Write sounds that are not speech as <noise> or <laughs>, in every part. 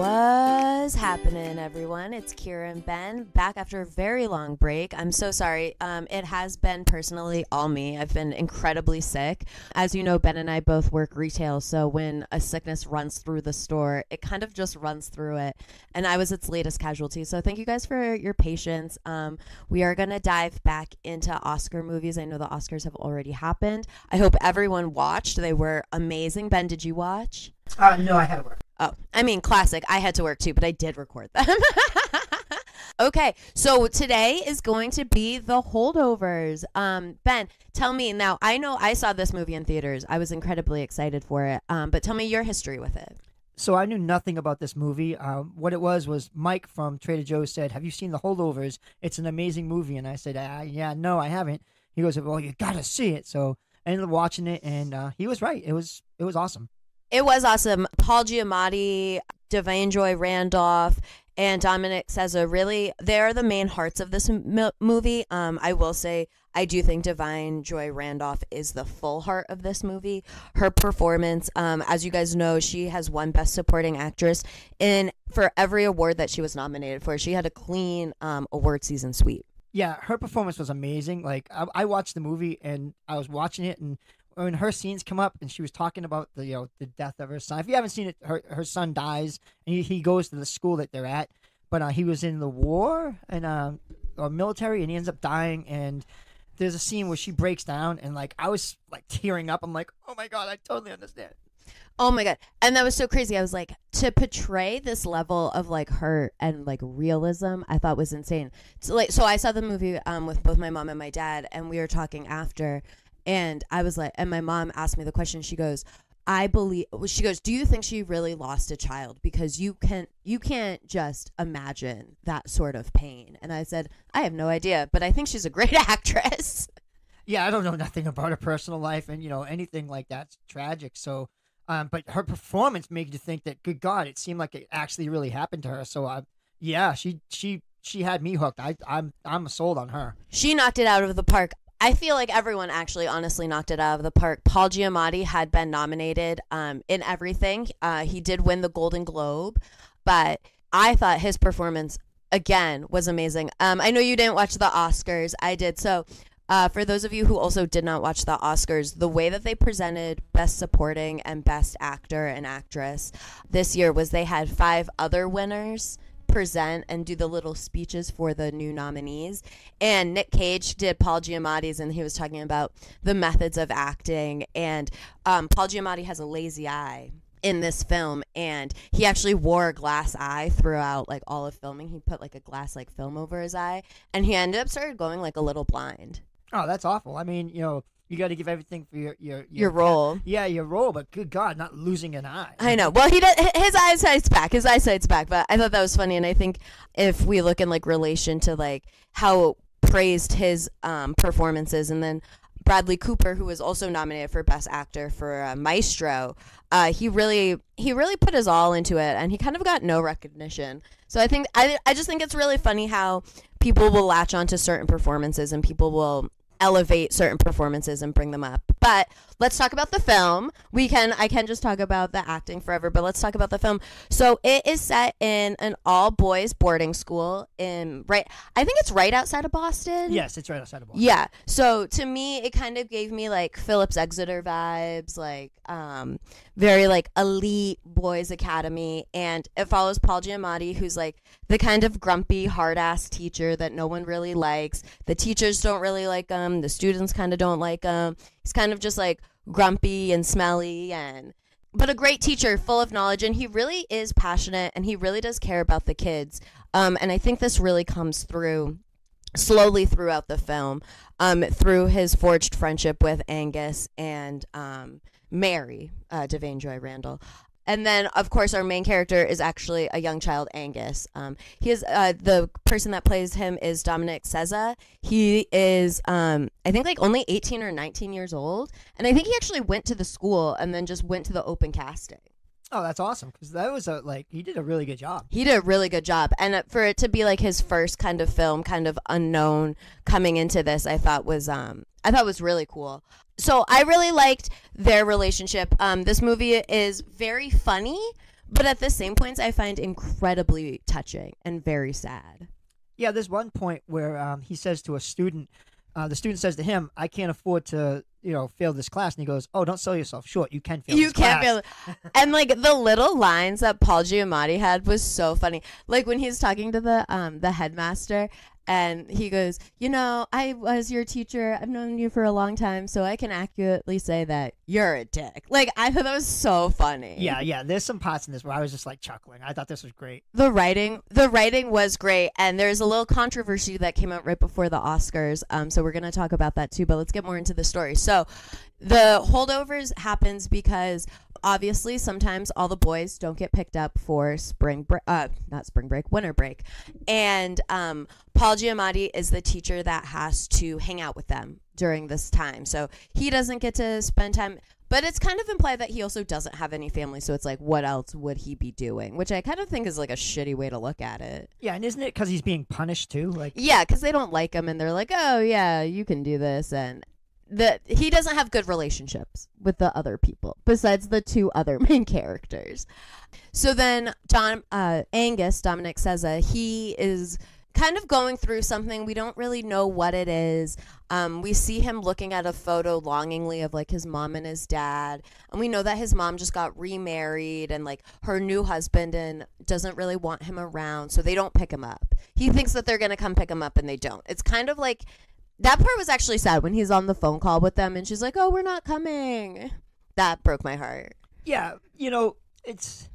What's happening, everyone? It's Kyra and Ben back after a very long break. I'm so sorry. Um, it has been personally all me. I've been incredibly sick. As you know, Ben and I both work retail, so when a sickness runs through the store, it kind of just runs through it. And I was its latest casualty. So thank you guys for your patience. Um, we are going to dive back into Oscar movies. I know the Oscars have already happened. I hope everyone watched. They were amazing. Ben, did you watch? Uh, no, I had to work. Oh, I mean, classic. I had to work too, but I did record them. <laughs> okay, so today is going to be the holdovers. Um, Ben, tell me now. I know I saw this movie in theaters. I was incredibly excited for it. Um, but tell me your history with it. So I knew nothing about this movie. Um, what it was was Mike from Trader Joe's said, "Have you seen The Holdovers? It's an amazing movie." And I said, uh, "Yeah, no, I haven't." He goes, "Well, you gotta see it." So I ended up watching it, and uh, he was right. It was it was awesome. It was awesome. Paul Giamatti, Da'Vine Joy Randolph, and Dominic Sessa really they're the main hearts of this m- movie. Um, I will say I do think Da'Vine Joy Randolph is the full heart of this movie. Her performance, um, as you guys know, she has won Best Supporting Actress in for every award that she was nominated for. She had a clean um, award season sweep. Yeah, her performance was amazing. Like I, I watched the movie and I was watching it and when her scenes come up and she was talking about the you know the death of her son. If you haven't seen it, her her son dies and he, he goes to the school that they're at, but uh, he was in the war and uh, or military and he ends up dying and. There's a scene where she breaks down and like I was like tearing up. I'm like, oh my god, I totally understand. Oh my god. And that was so crazy. I was like to portray this level of like hurt and like realism, I thought was insane. So like so I saw the movie um with both my mom and my dad and we were talking after and I was like, and my mom asked me the question. She goes, I believe she goes, "Do you think she really lost a child because you can you can't just imagine that sort of pain?" And I said, "I have no idea, but I think she's a great <laughs> actress." Yeah, I don't know nothing about her personal life and you know anything like that's tragic. So, um, but her performance made you think that good God, it seemed like it actually really happened to her. So, uh, yeah, she she she had me hooked. I I'm I'm sold on her. She knocked it out of the park. I feel like everyone actually honestly knocked it out of the park. Paul Giamatti had been nominated um, in everything. Uh, he did win the Golden Globe, but I thought his performance again was amazing. Um, I know you didn't watch the Oscars. I did. So uh, for those of you who also did not watch the Oscars, the way that they presented Best Supporting and Best Actor and Actress this year was they had five other winners present and do the little speeches for the new nominees. And Nick Cage did Paul Giamatti's, and he was talking about the methods of acting. And um, Paul Giamatti has a lazy eye in this film and he actually wore a glass eye throughout like all of filming he put like a glass like film over his eye and he ended up started going like a little blind Oh, that's awful. I mean, you know, you got to give everything for your your your role Yeah, your role, but good God, not losing an eye. I know. Well, he does. His eyesight's back. His eyesight's back. But I thought that was funny, and I think if we look in like relation to like how praised his um, performances, and then Bradley Cooper, who was also nominated for Best Actor for uh, Maestro, uh, he really he really put his all into it, and he kind of got no recognition. So I think I I just think it's really funny how people will latch onto certain performances, and people will elevate certain performances and bring them up. But let's talk about the film. We can I can just talk about the acting forever, but let's talk about the film. So it is set in an all boys boarding school in right I think it's right outside of Boston. Yes, it's right outside of Boston. Yeah. So to me it kind of gave me like Phillips Exeter vibes, like um very like elite boys academy and it follows Paul Giamatti who's like the kind of grumpy hard ass teacher that no one really likes. The teachers don't really like him, the students kind of don't like him. He's kind of just like grumpy and smelly and but a great teacher full of knowledge and he really is passionate and he really does care about the kids. Um, and i think this really comes through slowly throughout the film um, through his forged friendship with angus and um, mary uh, da'vine joy randall and then of course our main character is actually a young child angus. Um, he is uh, the person that plays him is dominic sessa. He is um, i think like only 18 or 19 years old. And i think he actually went to the school and then just went to the open casting Oh, that's awesome because that was a like he did a really good job. he did a really good job and uh, for it to be like his first kind of film kind of unknown coming into this i thought was um i thought was really cool so i really liked their relationship um this movie is very funny but at the same points I find incredibly touching and very sad. Yeah, there's one point where um, he says to a student, uh, the student says to him, "I can't afford to, you know, fail this class," and he goes, "Oh, don't sell yourself short. You can fail. you this can't class." feel and like the little lines that Paul Giamatti had was so funny. Like when he's talking to the um the headmaster and he goes, "You know, I was your teacher. I've known you for a long time, so I can accurately say that you're a dick." Like I thought that was so funny. Yeah, yeah. There's some parts in this where I was just like chuckling. I thought this was great. the writing the writing was great and there's a little controversy that came out right before the oscars um, so we're going to talk about that too but let's get more into the story so the holdovers happens because obviously sometimes all the boys don't get picked up for spring break uh, not spring break winter break. And um, paul giamatti is the teacher that has to hang out with them during this time. So he doesn't get to spend time but it's kind of implied that he also doesn't have any family. So it's like what else would he be doing? Which i kind of think is like a shitty way to look at it. Yeah, and isn't it because he's being punished too? Like, yeah because they don't like him and they're like oh yeah you can do this and the he doesn't have good relationships with the other people besides the two other <laughs> main characters. So then Don uh, Angus Dominic Sessa he is kind of going through something. We don't really know what it is. Um, we see him looking at a photo longingly of like his mom and his dad. And we know that his mom just got remarried and like her new husband and doesn't really want him around so they don't pick him up. He thinks that they're gonna come pick him up and they don't. It's kind of like that part was actually sad when he's on the phone call with them and she's like oh we're not coming that broke my heart yeah, you know, it's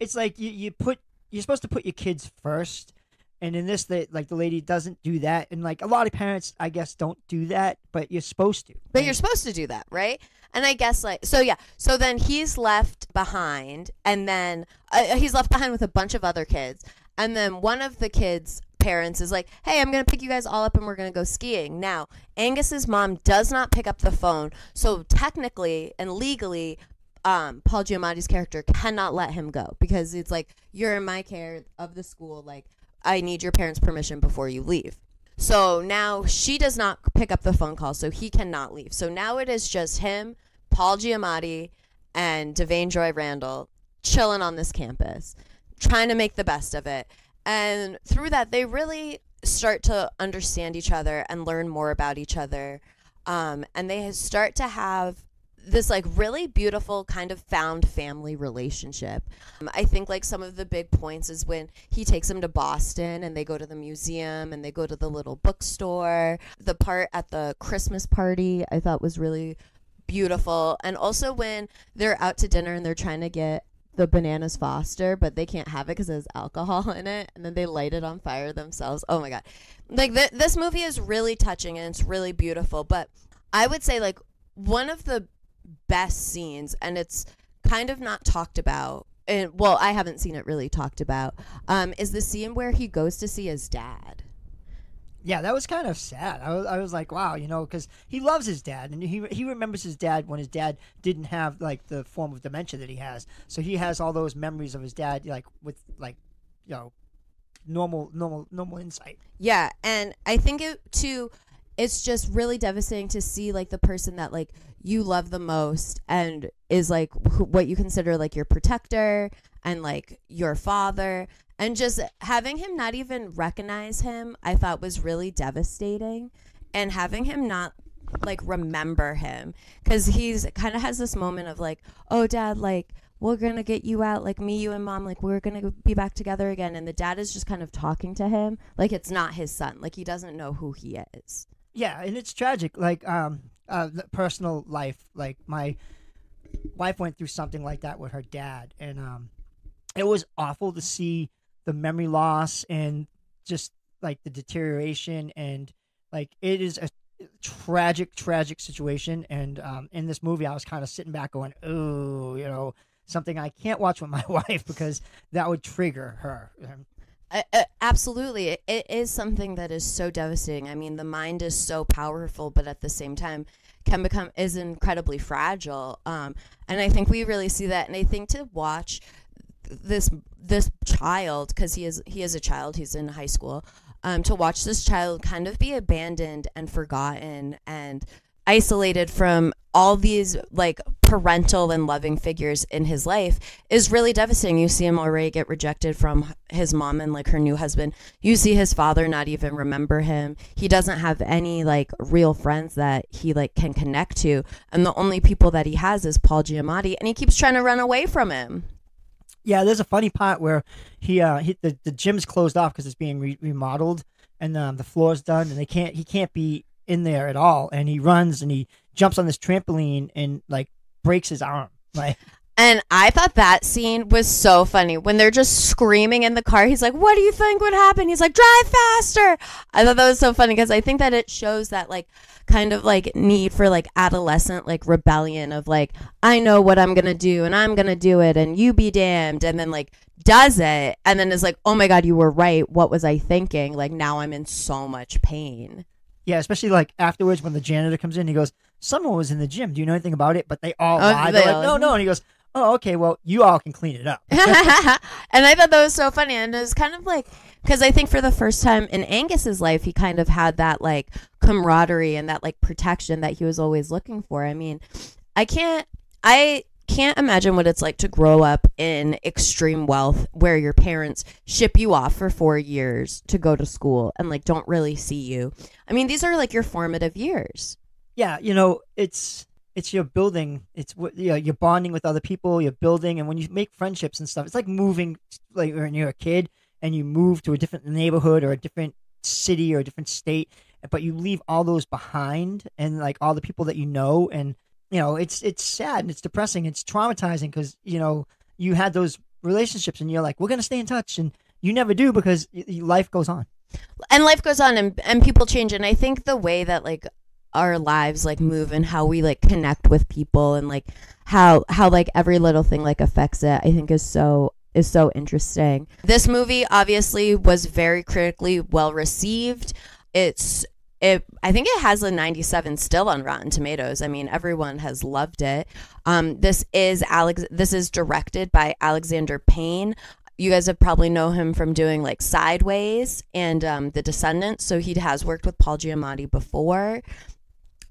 it's like you, you put you're supposed to put your kids first, and in this, that like the lady doesn't do that, and like a lot of parents, I guess, don't do that, but you're supposed to. But you're supposed to do that, right? And I guess like so yeah. So then he's left behind and then uh, he's left behind with a bunch of other kids. And then one of the kids parents is like, "Hey, I'm going to pick you guys all up and we're going to go skiing." Now, Angus's mom does not pick up the phone. So technically and legally um, Paul Giamatti's character cannot let him go because it's like you're in my care of the school. Like I need your parents' permission before you leave. So now she does not pick up the phone call, so he cannot leave. So now it is just him, Paul Giamatti, and Da'Vine Joy Randall chilling on this campus, trying to make the best of it. And through that, they really start to understand each other and learn more about each other. Um, and they start to have this like really beautiful kind of found family relationship. Um, I think like some of the big points is when he takes them to Boston and they go to the museum and they go to the little bookstore. The part at the Christmas party I thought was really beautiful. And also when they're out to dinner and they're trying to get the bananas Foster, but they can't have it because there's alcohol <laughs> in it, and then they light it on fire themselves. Oh my god! Like th- this movie is really touching and it's really beautiful. But I would say like one of the best scenes, and it's kind of not talked about. And well, I haven't seen it really talked about. Um, is the scene where he goes to see his dad. Yeah, that was kind of sad. I was, I was like, wow, you know, because he loves his dad, and he he remembers his dad when his dad didn't have like the form of dementia that he has. So he has all those memories of his dad, like with like, you know, normal normal normal insight. Yeah, and I think it too it's just really devastating to see like the person that like you love the most and is like wh- what you consider like your protector and like your father. And just having him not even recognize him I thought was really devastating. And having him not like remember him. Cuz he's kind of has this moment of like oh dad like we're gonna get you out. Like me you and mom like we're gonna be back together again. And the dad is just kind of talking to him like it's not his son. Like he doesn't know who he is. Yeah, and it's tragic. Like um, uh, personal life. Like my wife went through something like that with her dad, and um, it was awful to see the memory loss and just like the deterioration and like it is a tragic, tragic situation. And um, in this movie, I was kind of sitting back going, "Oh, you know." Something I can't watch with my <laughs> wife because that would trigger her. Uh, absolutely. It, it is something that is so devastating. I mean the mind is so powerful but at the same time can become is incredibly fragile. Um, and i think we really see that. And i think to watch this this child because he is he is a child he's in high school um, to watch this child kind of be abandoned and forgotten and isolated from all these like parental and loving figures in his life is really devastating. You see him already get rejected from his mom and like her new husband. You see his father not even remember him. He doesn't have any like real friends that he like can connect to. And the only people that he has is Paul Giamatti and he keeps trying to run away from him. Yeah, there's a funny part where he uh he, the the gym's closed off because it's being re- remodeled and um, the floor's done and they can't he can't be in there at all and he runs and he jumps on this trampoline and like breaks his arm <laughs> like And I thought that scene was so funny when they're just screaming in the car. He's like, "What do you think would happen?" He's like, "Drive faster." I thought that was so funny because I think that it shows that like kind of like need for like adolescent like rebellion of like I know what I'm to do and I'm to do it and you be damned and then like does it and then is like, "Oh my god, you were right. What was I thinking?" Like now I'm in so much pain. Yeah especially like afterwards when the janitor comes in he goes someone was in the gym. Do you know anything about it? But they all Oh, lie. they they're all- like no no. And he goes oh okay. Well you all can clean it up. <laughs> And I thought that was so funny. And it was kind of like, because I think for the first time in Angus's life, he kind of had that like camaraderie and that like protection that he was always looking for. I mean, I can't, I can't imagine what it's like to grow up in extreme wealth where your parents ship you off for four years to go to school and like don't really see you. I mean, these are like your formative years. yeah you know it's it's your building it's what you know, you're bonding with other people you're building and when you make friendships and stuff it's like moving like when you're a kid and you move to a different neighborhood or a different city or a different state but you leave all those behind and like all the people that you know and you know it's it's sad and it's depressing it's traumatizing because you know you had those relationships and you're like we're gonna stay in touch and you never do because y- life goes on. And life goes on and, and people change and i think the way that like our lives like move and how we like connect with people and like how how like every little thing like affects it i think is so is so interesting. This movie obviously was very critically well received. It's it i think it has a 97 still on rotten tomatoes i mean everyone has loved it um this is alex this is directed by alexander payne you guys have probably know him from doing like Sideways and um, The Descendants. So he has worked with Paul Giamatti before.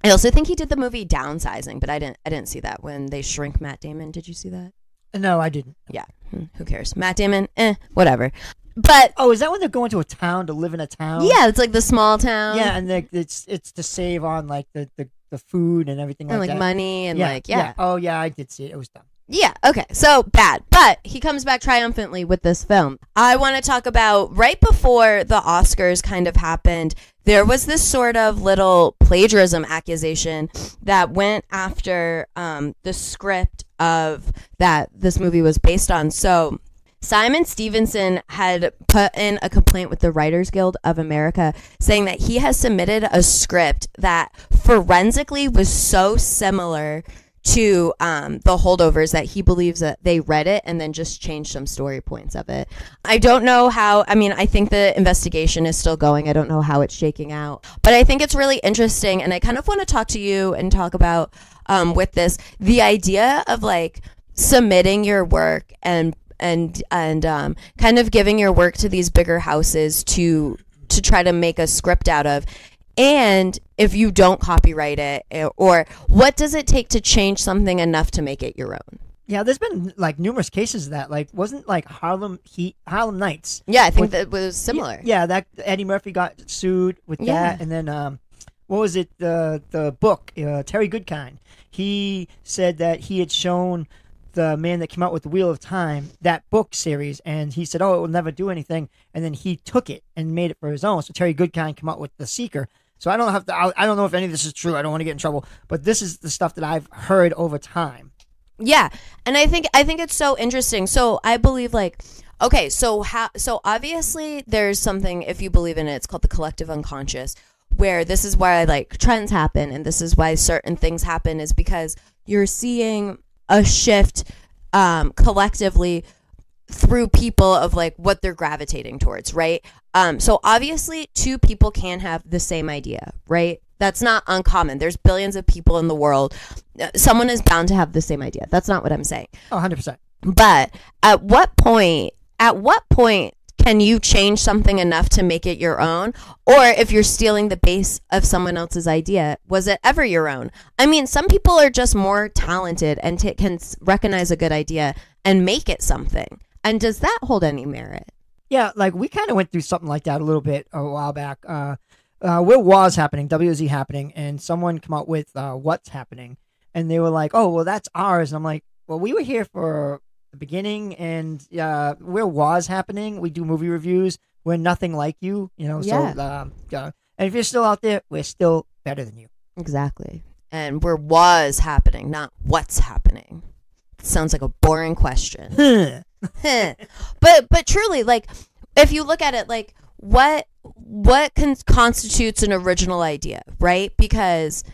I also think he did the movie Downsizing, but I didn't. I didn't see that when they shrink Matt Damon. Did you see that? no i didn't Yeah. Hmm, Who cares? Matt Damon. Eh. Whatever. But oh is that when they're going to a town to live in a town yeah, it's like the small town. Yeah, and they, it's it's to save on like the, the, the food and everything And like, like money and yeah, like yeah. Oh yeah, I did see it. It was dumb. Yeah, okay. So bad. But he comes back triumphantly with this film. I want to talk about right before the Oscars kind of happened, there was this sort of little plagiarism accusation that went after um, the script of that this movie was based on. So Simon Stevenson had put in a complaint with the Writers Guild of America saying that he has submitted a script that forensically was so similar to um, the holdovers that he believes that they read it and then just changed some story points of it. I don't know how, I mean, I think the investigation is still going. I don't know how it's shaking out, but I think it's really interesting. And I kind of want to talk to you and talk about um, with this the idea of like submitting your work and and and um, kind of giving your work to these bigger houses to to try to make a script out of and if you don't copyright it eh, or what does it take to change something enough to make it your own Yeah, there's been like numerous cases of that. Like, wasn't like Harlem Heat, Harlem Nights? yeah i think With- that was similar Yeah, that Eddie Murphy got sued with Yeah. that, and then um, what was it? The the book uh, Terry Goodkind. He said that he had shown the man that came out with the Wheel of Time that book series, and he said, "Oh, it will never do anything." And then he took it and made it for his own. So Terry Goodkind came out with The Seeker. So I don't have to. I, don't know if any of this is true. I don't want to get in trouble, but this is the stuff that I've heard over time. Yeah, and I think I think it's so interesting. So I believe like okay, so how so obviously there's something if you believe in it, it's called the collective unconscious, where this is why like trends happen and this is why certain things happen is because you're seeing a shift um, collectively through people of like what they're gravitating towards, right? Um, so obviously, two people can have the same idea, right? That's not uncommon. There's billions of people in the world. Uh, Someone is bound to have the same idea. That's not what I'm saying. Oh, 100 percent. But at what point? At what point can you change something enough to make it your own? Or if you're stealing the base of someone else's idea, was it ever your own? I mean, some people are just more talented and t- can recognize a good idea and make it something. And does that hold any merit? Yeah, like we kind of went through something like that a little bit a while back. Uh, uh, where was happening, WZ happening, and someone come out with uh, what's happening, and they were like, "Oh, well, that's ours." And I'm like, "Well, we were here for the beginning, and uh, where was happening, we do movie reviews. We're nothing like you, you know. So, um, uh, and if you're still out there, we're still better than you." Exactly. And where was happening, not what's happening. Sounds like a boring question. <laughs> But but truly like if you look at it like what what con- constitutes an original idea right because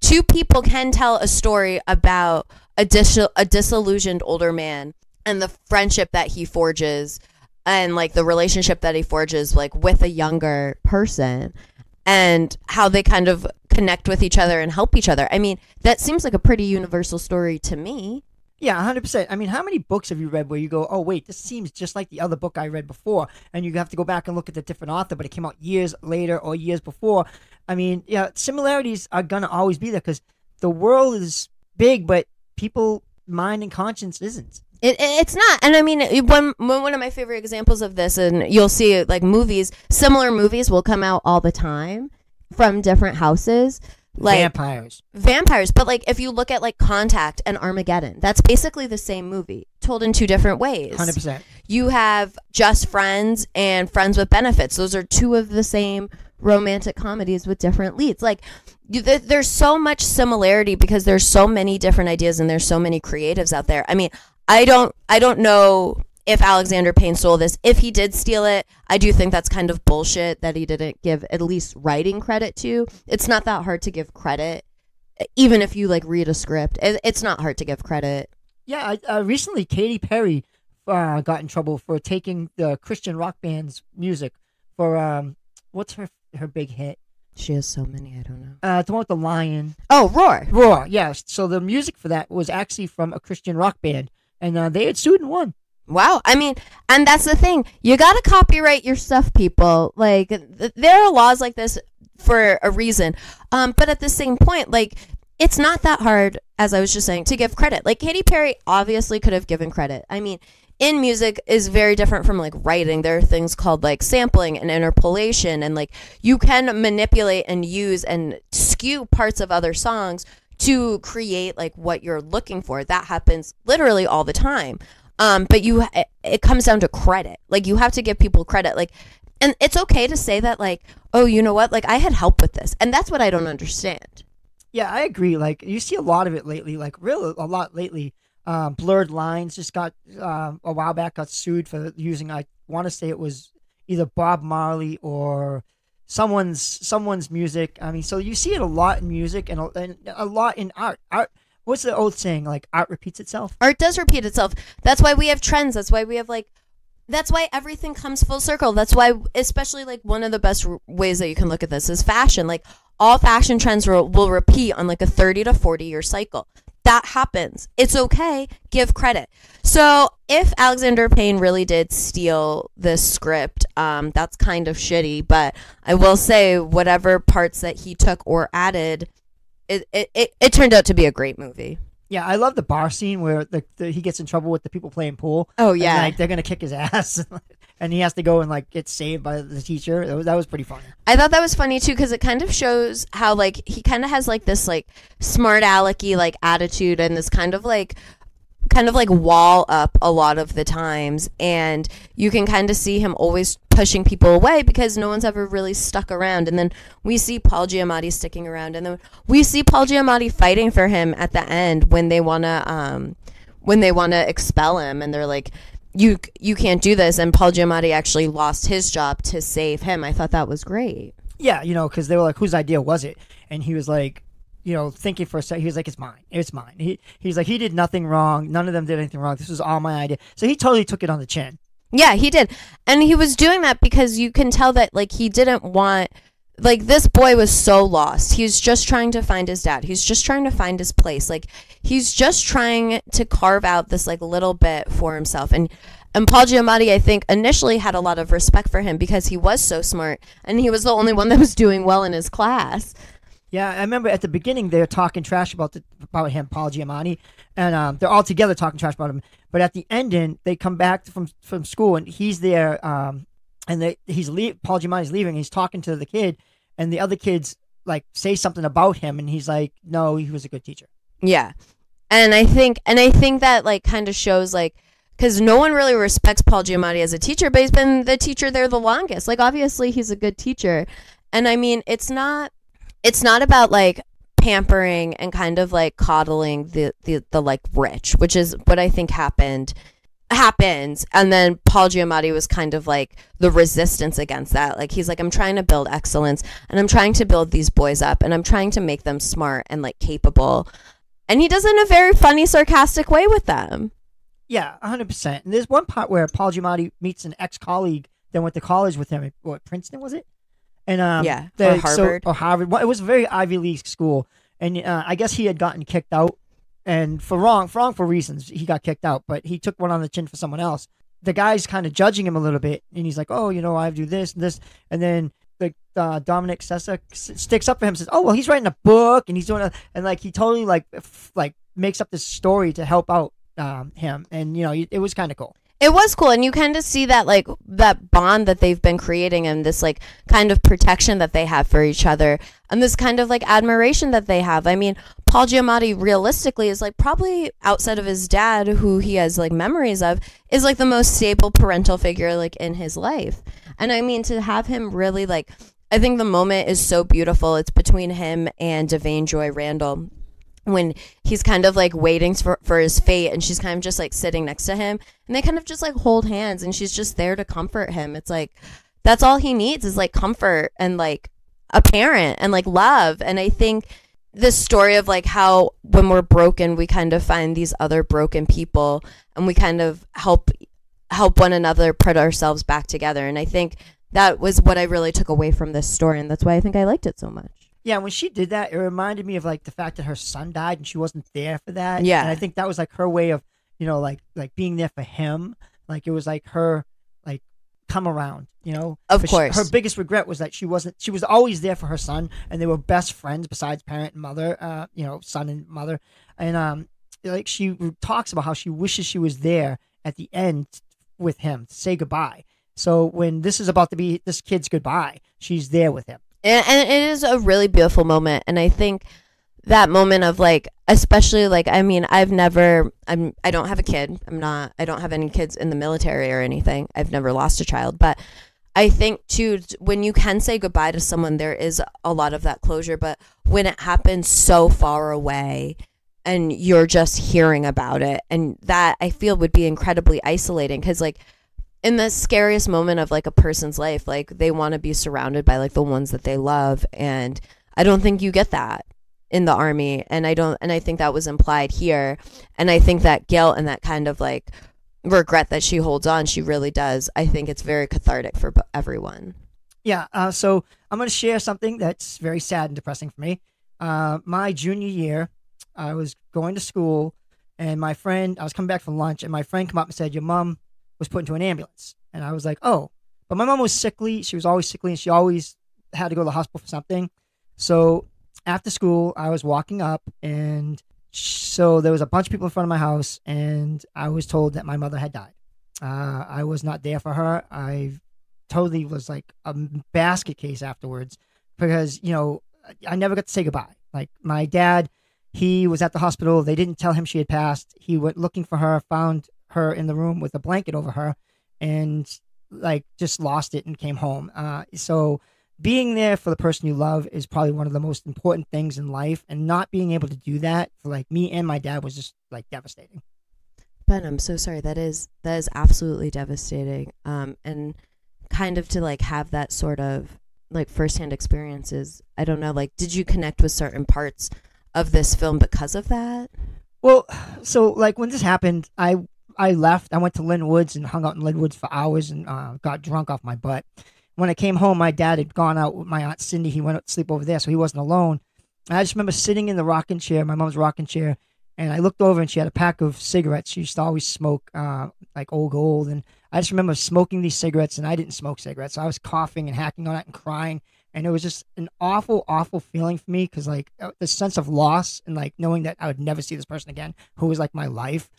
two people can tell a story about a, dis- a disillusioned older man and the friendship that he forges and like the relationship that he forges like with a younger person and how they kind of connect with each other and help each other i mean that seems like a pretty universal story to me Yeah, hundred percent. I mean, how many books have you read where you go, "Oh, wait, this seems just like the other book I read before," and you have to go back and look at the different author, but it came out years later or years before. I mean, yeah, similarities are gonna always be there because the world is big, but people mind and conscience isn't. It, it- it's not, and I mean, one one one one of my favorite examples of this, and you'll see it like movies. Similar movies will come out all the time from different houses, like Vampires. vampires. But like, if you look at like Contact and Armageddon, that's basically the same movie told in two different ways. Hundred percent. You have Just Friends and Friends with Benefits. Those are two of the same romantic comedies with different leads. Like, you, th- there's so much similarity because there's so many different ideas and there's so many creatives out there. I mean, I don't, I don't know if Alexander Payne stole this. If he did steal it, I do think that's kind of bullshit that he didn't give at least writing credit to. It's not that hard to give credit, even if you like read a script. It, it's not hard to give credit. Yeah, I, uh, recently Katy Perry uh, got in trouble for taking the Christian rock band's music for um, what's her her big hit? She has so many. I don't know. Uh, the one with the lion. Oh, Roar. Roar, yes. So the music for that was actually from a Christian rock band, and uh, they had sued and won. Wow. I mean, and that's the thing. You got to copyright your stuff, people. Like, th- there are laws like this for a reason. Um, but at the same point, like, it's not that hard, as I was just saying, to give credit. Like, Katy Perry obviously could have given credit. I mean, in music is very different from like writing. There are things called like sampling and interpolation, and like you can manipulate and use and skew parts of other songs to create like what you're looking for. That happens literally all the time. Um, but you, it, it comes down to credit. Like you have to give people credit. Like, and it's okay to say that. Like, oh, you know what? Like I had help with this, and that's what I don't understand. Yeah, I agree. Like you see a lot of it lately. Like really a lot lately. Um, Blurred Lines just got um, a while back got sued for using. I want to say it was either Bob Marley or someone's someone's music. I mean, so you see it a lot in music and a, and a lot in art. Art. What's the old saying? Like art repeats itself. art does repeat itself. That's why we have trends. That's why we have like that's why everything comes full circle. That's why especially like one of the best r- ways that you can look at this is fashion. Like all fashion trends will, will repeat on like a 30 to 40 year cycle. That happens. It's okay. Give credit. So if Alexander Payne really did steal this script, um, that's kind of shitty. But I will say, whatever parts that he took or added, it, it, it, it turned out to be a great movie. Yeah, I love the bar scene where the, the he gets in trouble with the people playing pool. Oh and, like they're gonna kick his <laughs> ass, and he has to go and like get saved by the teacher. That was, that was pretty funny. I thought that was funny too because it kind of shows how like he kind of has like this like smart alecky like attitude and this kind of like kind of like wall up a lot of the times and you can kind of see him always pushing people away because no one's ever really stuck around and then we see Paul Giamatti sticking around and then we see Paul Giamatti fighting for him at the end when they want to um when they want to expel him and they're like you you can't do this and Paul Giamatti actually lost his job to save him. I thought that was great. Yeah, you know, because they were like, "Whose idea was it?" And he was like, you know, thinking for a second, he was like, "It's mine. It's mine." He he's like, he did nothing wrong. None of them did anything wrong. This was all my idea. So he totally took it on the chin. Yeah, he did. And he was doing that because you can tell that like he didn't want like this boy was so lost. He was just trying to find his dad. He's just trying to find his place. Like he's just trying to carve out this like little bit for himself. And and Paul Giamatti, I think, initially had a lot of respect for him because he was so smart and he was the only one that was doing well in his class. Yeah, I remember at the beginning they're talking trash about the, about him, Paul Giamatti, and um, they're all together talking trash about him. But at the ending, they come back from from school and he's there, um, and they, he's leave. Paul Giamatti's leaving. He's talking to the kid, and the other kids like say something about him, and he's like, "No, he was a good teacher." Yeah, and I think and I think that like kind of shows like because no one really respects Paul Giamatti as a teacher, but he's been the teacher there the longest. Like obviously he's a good teacher, and I mean it's not it's not about like pampering and kind of like coddling the, the the like rich, which is what I think happened happens and then Paul Giamatti was kind of like the resistance against that like he's like I'm trying to build excellence and I'm trying to build these boys up and I'm trying to make them smart and like capable and he does it in a very funny sarcastic way with them Yeah, hundred percent. And there's one part where Paul Giamatti meets an ex-colleague that went to college with him. What Princeton was it? And um, Yeah, the- or Harvard. So, or Harvard. Well, it was a very Ivy League school, and uh, I guess he had gotten kicked out, and for wrong, for wrongful reasons, he got kicked out. But he took one on the chin for someone else. The guy's kind of judging him a little bit, and he's like, "Oh, you know, I do this and this," and then. The uh, Dominic Sessa sticks up for him, says, "Oh well, he's writing a book, and he's doing a, and like he totally like f- like makes up this story to help out um, him, and you know it was kind of cool. It was cool, and you kind of see that like that bond that they've been creating, and this like kind of protection that they have for each other, and this kind of like admiration that they have. I mean, Paul Giamatti realistically is like probably outside of his dad, who he has like memories of, is like the most stable parental figure like in his life. And I mean, to have him really like, I think the moment is so beautiful. It's between him and Da'Vine Joy Randall when he's kind of like waiting for, for his fate and she's kind of just like sitting next to him and they kind of just like hold hands and she's just there to comfort him it's like that's all he needs is like comfort and like a parent and like love and i think this story of like how when we're broken we kind of find these other broken people and we kind of help help one another put ourselves back together and i think that was what i really took away from this story and that's why i think i liked it so much Yeah, when she did that, it reminded me of like the fact that her son died and she wasn't there for that. Yeah. and I think that was like her way of, you know, like like being there for him. Like it was like her come around, you know. Of But she- course. her biggest regret was that she wasn't. She was always there for her son, and they were best friends besides parent and mother. Uh, you know, son and mother, and um, like she talks about how she wishes she was there at the end with him to say goodbye. So when this is about to be this kid's goodbye, she's there with him. and, and it is a really beautiful moment and i think that moment of like especially like i mean i've never i'm i don't have a kid. I'm not i don't have any kids in the military or anything. I've never lost a child. But i think too when you can say goodbye to someone there is a lot of that closure. But when it happens so far away and you're just hearing about it and that i feel would be incredibly isolating. Because like in the scariest moment of like a person's life like they want to be surrounded by like the ones that they love. And i don't think you get that in the army and i don't and i think that was implied here and i think that guilt and that kind of like regret that she holds on she really does i think it's very cathartic for everyone Yeah. Uh, so I'm going to share something that's very sad and depressing for me. Uh, my junior year, I was going to school, and my friend, I was coming back from lunch, and my friend come up and said, "Your mom was put into an ambulance," and I was like, "Oh," but my mom was sickly. She was always sickly, and she always had to go to the hospital for something. So after school, I was walking up, and so there was a bunch of people in front of my house, and I was told that my mother had died. Uh, I was not there for her. I totally was like a basket case afterwards because you know I never got to say goodbye. Like my dad, he was at the hospital. They didn't tell him she had passed. He went looking for her, found her in the room with a blanket over her, and like just lost it and came home. Uh, so being there for the person you love is probably one of the most important things in life, and not being able to do that for like me and my dad was just like devastating. ben i'm so sorry that is that is absolutely devastating um and kind of to like have that sort of like firsthand experiences i don't know like did you connect with certain parts of this film because of that Well, so like when this happened, I I left. I went to Lynn Woods and hung out in Lynn Woods for hours and uh, got drunk off my butt. When I came home, my dad had gone out with my aunt Cindy. He went to sleep over there, so he wasn't alone. And I just remember sitting in the rocking chair, my mom's rocking chair, and I looked over and she had a pack of cigarettes. She used to always smoke uh, like old gold, and I just remember smoking these cigarettes, and I didn't smoke cigarettes. So I was coughing and hacking on it and crying, and it was just an awful, awful feeling for me because like uh, the sense of loss and like knowing that I would never see this person again, who was like my life.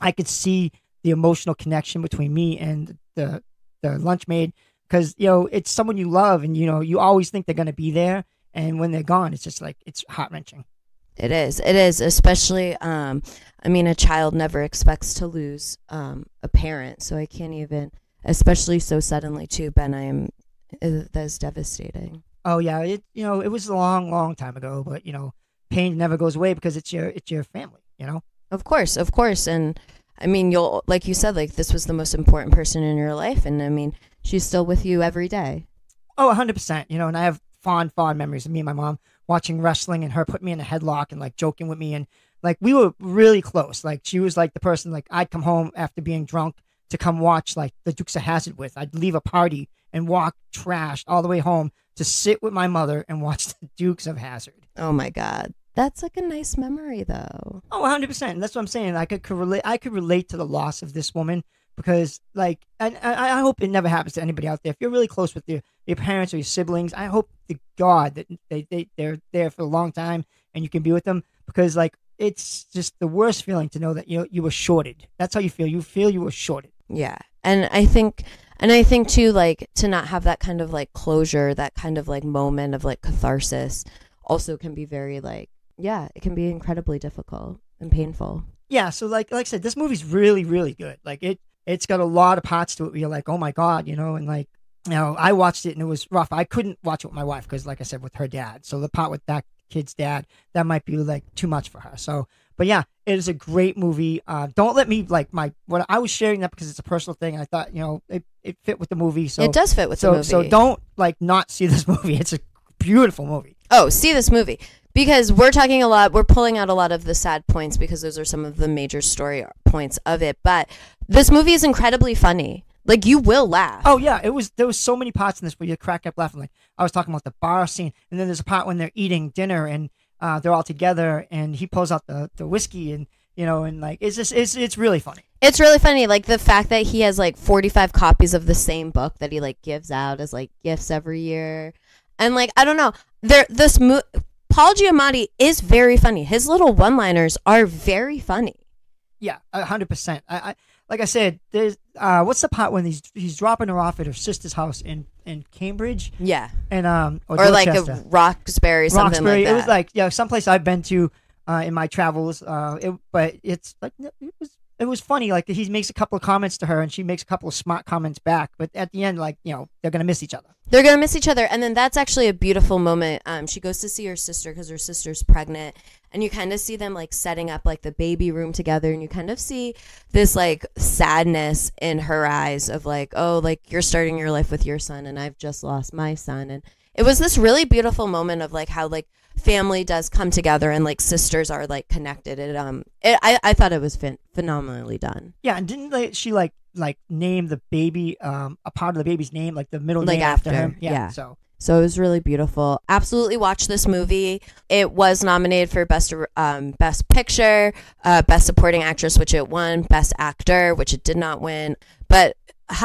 I could see the emotional connection between me and the the lunch maid because you know it's someone you love, and you know you always think they're gonna be there, and when they're gone, it's just like it's heart wrenching. It is. It is, especially. Um, I mean, a child never expects to lose um, a parent, so I can't even, especially so suddenly too. Ben, I am. uh, That's devastating. Oh yeah, it you know it was a long, long time ago, but you know pain never goes away because it's your it's your family. You know. Of course, of course, and I mean, you'll like you said, like this was the most important person in your life, and I mean, she's still with you every day. Oh, 100%. You know, and I have fond, fond memories of me and my mom watching wrestling and her putting me in a headlock and like joking with me. And like we were really close. Like she was like the person, like I'd come home after being drunk to come watch like the Dukes of Hazzard with. I'd leave a party and walk trashed all the way home to sit with my mother and watch the <laughs> Dukes of Hazzard. Oh my God, that's like a nice memory, though. Oh, 100%. That's what I'm saying. I could, could relate. I could relate to the loss of this woman because, like, and I, I hope it never happens to anybody out there. If you're really close with your, your parents or your siblings, I hope to God that they, they, they're there for a long time and you can be with them because, like, it's just the worst feeling to know that you you were shorted. That's how you feel. You feel you were shorted. Yeah. And I think and I think too like to not have that kind of like closure, that kind of like moment of like catharsis also can be very like yeah, it can be incredibly difficult and painful. Yeah. So, like, like I said, this movie's really, really good. Like, it it's got a lot of parts to it where you're like, oh my god, you know, and like. You know, I watched it and it was rough. I couldn't watch it with my wife because, like I said, with her dad. So the part with that kid's dad, that might be like too much for her. So, but yeah, it is a great movie. Uh, don't let me like my what I was sharing that because it's a personal thing. I thought you know it, it fit with the movie. So it does fit with so the movie. so don't like not see this <laughs> movie. It's a beautiful movie. Oh, see this movie. Because we're talking a lot, we're pulling out a lot of the sad points because those are some of the major story points of it. But this movie is incredibly funny. Like you will laugh. Oh yeah, it was there was so many parts in this where you crack up laughing. Like I was talking about the bar scene, and then there's a part when they're eating dinner and uh, they're all together, and he pulls out the, the whiskey, and you know, and like it's just it's it's really funny. It's really funny, like the fact that he has like 45 copies of the same book that he like gives out as like gifts every year, and like I don't know, there this mo- Paul Giamatti is very funny. His little one-liners are very funny. Yeah, a hundred percent. I, I like I said, there's uh, what's the part when he's he's dropping her off at her sister's house in in Cambridge, Yeah, and um or like a Roxbury, something Roxbury. like that. It was like yeah, someplace I've been to uh, in my travels. Uh, it, but it's like it was it was funny. Like he makes a couple of comments to her, and she makes a couple of smart comments back. But at the end, like you know, they're gonna miss each other. they're gonna miss each other and then that's actually a beautiful moment um, she goes to see her sister because her sister's pregnant and you kind of see them like setting up like the baby room together and you kind of see this like sadness in her eyes of like oh like you're starting your life with your son and i've just lost my son and it was this really beautiful moment of like how like family does come together and like sisters are like connected it um it, I, I thought it was fin- phenomenally done Yeah, and didn't they, she like like name the baby um a part of the baby's name like the middle Like name after, after, him? Yeah, yeah. So So it was really beautiful. Absolutely watch this movie. It was nominated for best um, best picture, uh, best supporting actress, which it won, best actor, which it did not win, but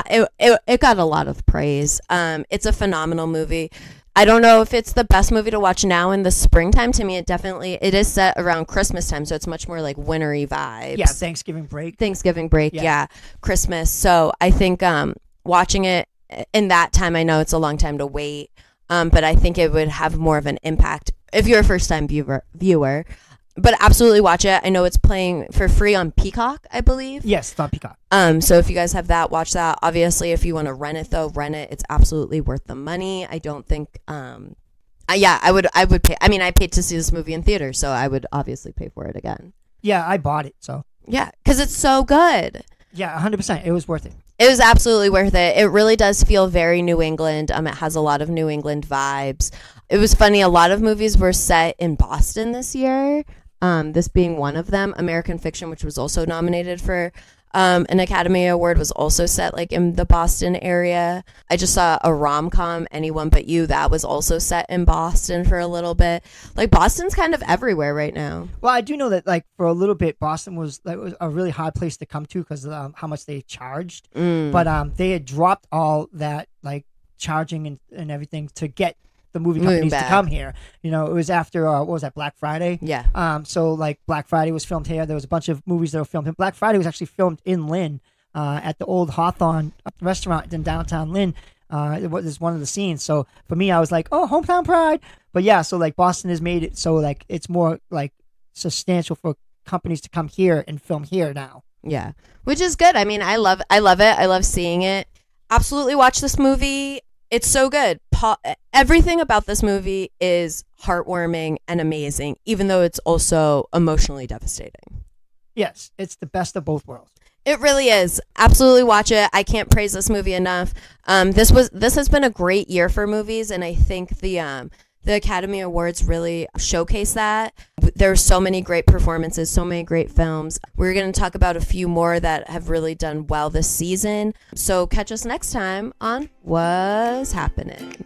it, it, it got a lot of praise. Um, it's a phenomenal movie. I don't know if it's the best movie to watch now in the springtime. To me, it definitely it is set around Christmas time, so it's much more like wintry vibes. yeah, Thanksgiving break. Thanksgiving break, Yeah. yeah. Christmas. So I think um, watching it in that time, I know it's a long time to wait, um, but I think it would have more of an impact if you're a first time viewer. Viewer, but absolutely watch it. I know it's playing for free on Peacock, I believe. Yes, Thought Peacock. Um, so if you guys have that, watch that. Obviously, if you want to rent it though, rent it. It's absolutely worth the money. I don't think. Um, I, yeah, I would. I would pay. I mean, I paid to see this movie in theater, so I would obviously pay for it again. Yeah, I bought it. So Yeah, because it's so good. yeah, hundred percent. It was worth it. It was absolutely worth it. It really does feel very New England. Um, it has a lot of New England vibes. It was funny. A lot of movies were set in Boston this year. Um, this being one of them, American Fiction, which was also nominated for Um, an Academy Award was also set like in the Boston area. I just saw a rom com, Anyone But You, that was also set in Boston for a little bit. Like Boston's kind of everywhere right now. Well, I do know that like for a little bit, Boston was like was a really hard place to come to because um, how much they charged. Mm. But um, they had dropped all that like charging and, and everything to get the movie Moving companies to come here. You know, it was after uh, what was that Black Friday? yeah. Um, so like Black Friday was filmed here. There was a bunch of movies that were filmed. here. Black Friday was actually filmed in Lynn, uh, at the old Hawthorne restaurant in downtown Lynn. Uh, it was one of the scenes. So for me, I was like, oh, hometown pride. But yeah, so like Boston has made it so like it's more like substantial for companies to come here and film here now. Yeah, which is good. I mean, I love I love it. I love seeing it. Absolutely watch this movie. It's so good. Pa- everything about this movie is heartwarming and amazing, even though it's also emotionally devastating. Yes, it's the best of both worlds. It really is. Absolutely watch it. I can't praise this movie enough. Um, this was this has been a great year for movies, and I think the um, the Academy Awards really showcase that. There are so many great performances, so many great films. We're going to talk about a few more that have really done well this season. So catch us next time on Woz Happening.